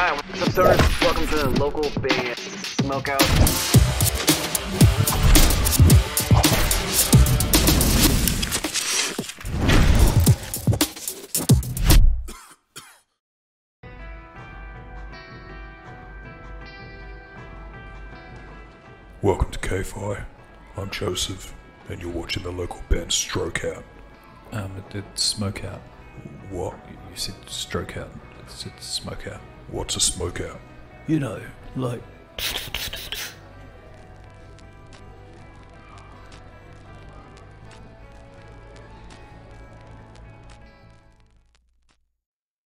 Hi, what's up, stoners? Welcome to the local band Smokeout. Welcome to K-Fi. I'm Joseph, and you're watching the local band Stroke Out. Um, it did smoke out. What? You you said stroke out. It said smoke out. What's a smoke out? You know, like.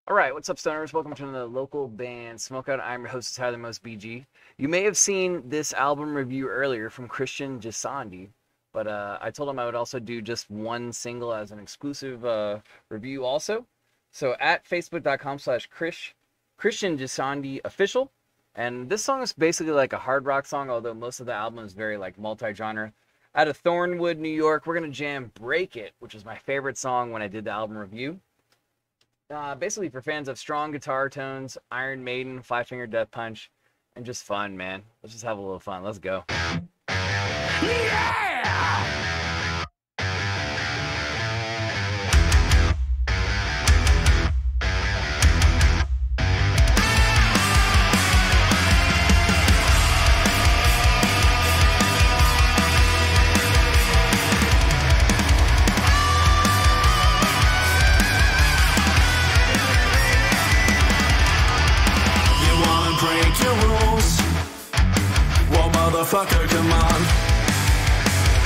All right, what's up, stoners? Welcome to another local band Smokeout. I'm your host, Tyler Most BG. You may have seen this album review earlier from Christian Gisondi, but uh, I told him I would also do just one single as an exclusive uh, review also. So at facebook.com slash Chris, Christian Gisondi official. And this song is basically like a hard rock song, although most of the album is very like multi-genre. Out of Thornwood, New York, we're gonna jam "Break It," which was my favorite song when I did the album review. Uh, basically for fans of strong guitar tones, Iron Maiden, Five Finger Death Punch, and just fun, man. Let's just have a little fun. Let's go. You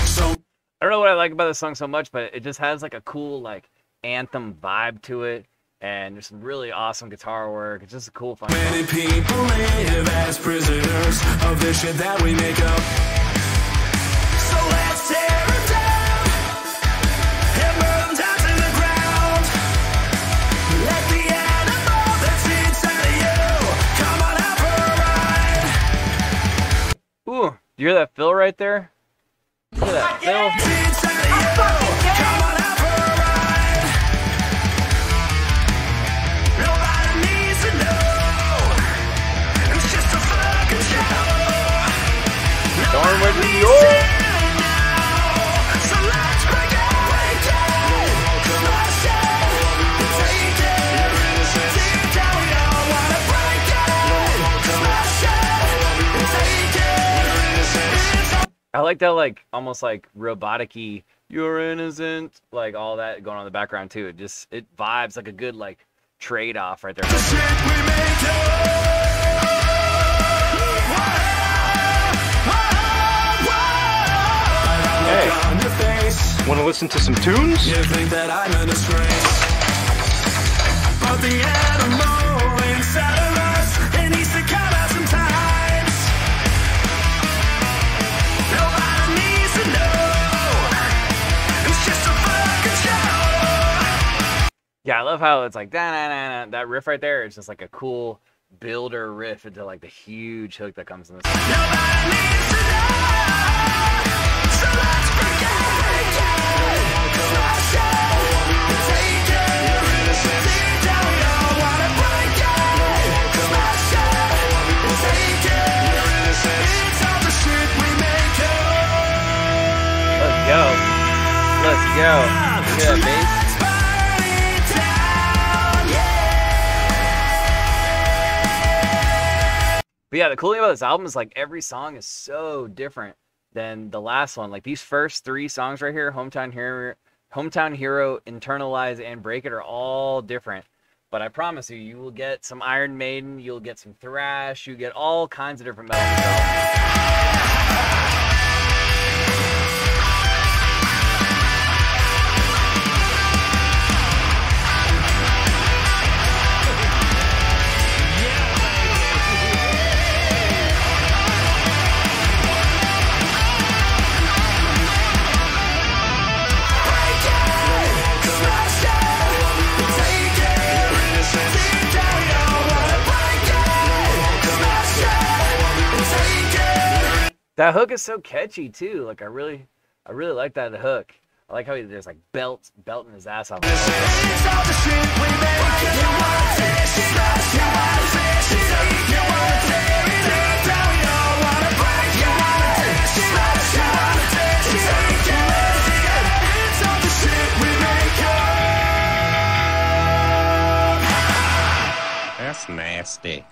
So I don't know what I like about this song so much, but it just has like a cool like anthem vibe to it, and there's some really awesome guitar work. It's just a cool fun. song. many people live as prisoners of the shit that we make up. Ooh, you hear that fill right there? Look at that fill. Like that like almost like robotic-y, you're innocent, like all that going on in the background too. It just it vibes like a good like trade-off right there. shit we make Hey. on your face. Want to listen to some tunes? You think that I'm a disgrace. But the animal inside Yeah, I love how it's like. That riff right there. It's just like a cool builder riff into like the huge hook that comes in this. But yeah, the cool thing about this album is like every song is so different than the last one. Like these first three songs right here, Hometown Hero, Hometown Hero, Internalize, and Break It are all different. But I promise you, you will get some Iron Maiden, you'll get some thrash, you get all kinds of different metal. That hook is so catchy too. Like I really, I really like that hook. I like how he there's like belt belting his ass off. That's nasty.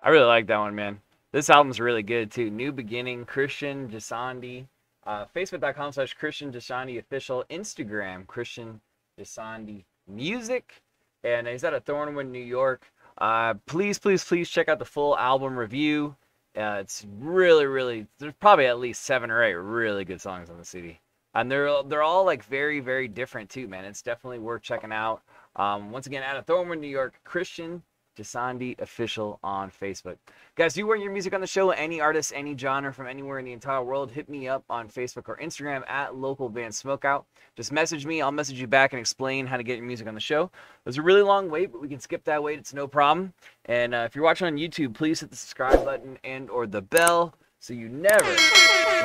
I really like that one, man. This album's really good too. New Beginning, Christian Gisondi, uh, Facebook.com slash Christian Gisondi official, Instagram Christian Gisondi Music, and he's out of Thornwood, New York. Uh, please, please, please check out the full album review. Uh, it's really, really. There's probably at least seven or eight really good songs on the CD, and they're they're all like very, very different too, man. It's definitely worth checking out. Um, once again, out of Thornwood, New York, Christian Gisondi official on Facebook. Guys, you want your music on the show? Any artist, any genre from anywhere in the entire world, hit me up on Facebook or Instagram at local band smokeout. Just message me, I'll message you back and explain how to get your music on the show. Was a really long wait, but we can skip that wait, it's no problem. And uh, if you're watching on YouTube, please hit the subscribe button and or the bell so you never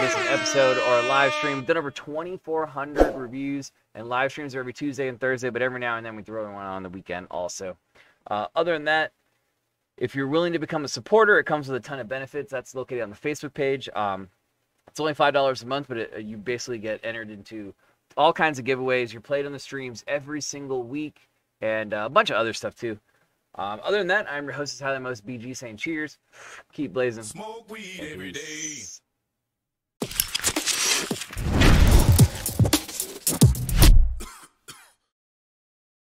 miss an episode or a live stream. We've done over 2,400 reviews and live streams are every Tuesday and Thursday, but every now and then we throw one on the weekend also. Uh, other than that, if you're willing to become a supporter, it comes with a ton of benefits. That's located on the Facebook page. Um, it's only five dollars a month, but it, you basically get entered into all kinds of giveaways. You're played on the streams every single week, and uh, a bunch of other stuff too. Um, other than that, I'm your host, Tyler Most BG, saying cheers, keep blazing. Smoke weed every day. Peace.